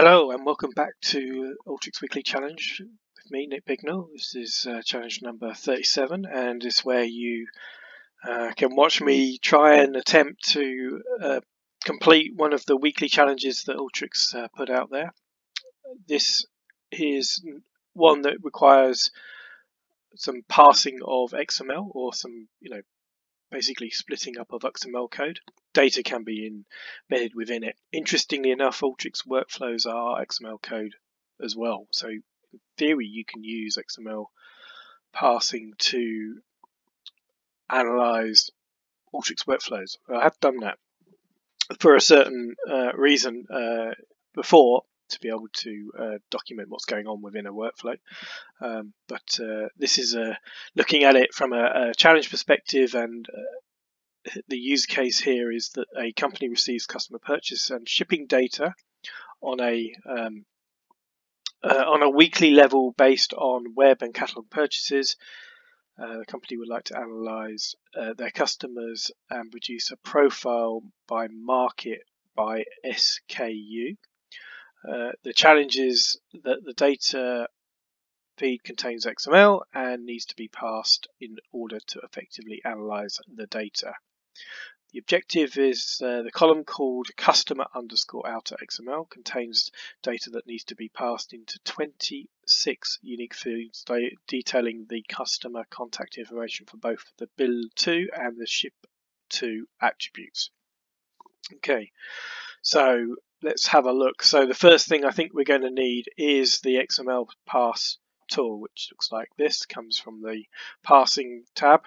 Hello and welcome back to Alteryx Weekly Challenge with me, Nick Bignell. This is uh, challenge number 37 and it's where you uh, can watch me try and attempt to uh, complete one of the weekly challenges that Alteryx uh, put out there. This is one that requires some parsing of XML or some, you know, basically splitting up of XML code. Data can be embedded within it. Interestingly enough, Alteryx workflows are XML code as well. So in theory, you can use XML parsing to analyze Alteryx workflows. I have done that for a certain uh, reason uh, before, to be able to uh, document what's going on within a workflow. Um, but uh, this is uh, looking at it from a, a challenge perspective and uh, the use case here is that a company receives customer purchase and shipping data on a um, uh, on a weekly level based on web and catalog purchases. Uh, the company would like to analyze their customers and produce a profile by market by SKU. Uh, the challenge is that the data feed contains XML and needs to be parsed in order to effectively analyze the data. The objective is uh, the column called customer underscore outer XML contains data that needs to be passed into 26 unique fields detailing the customer contact information for both the bill to and the ship to attributes. Okay, so let's have a look. So the first thing I think we're going to need is the XML parse tool, which looks like this, comes from the parsing tab.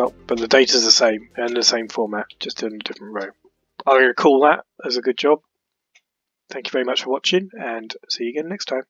Well, but the data's the same and the same format, just in a different row. I'm going to call that as a good job. Thank you very much for watching and see you again next time.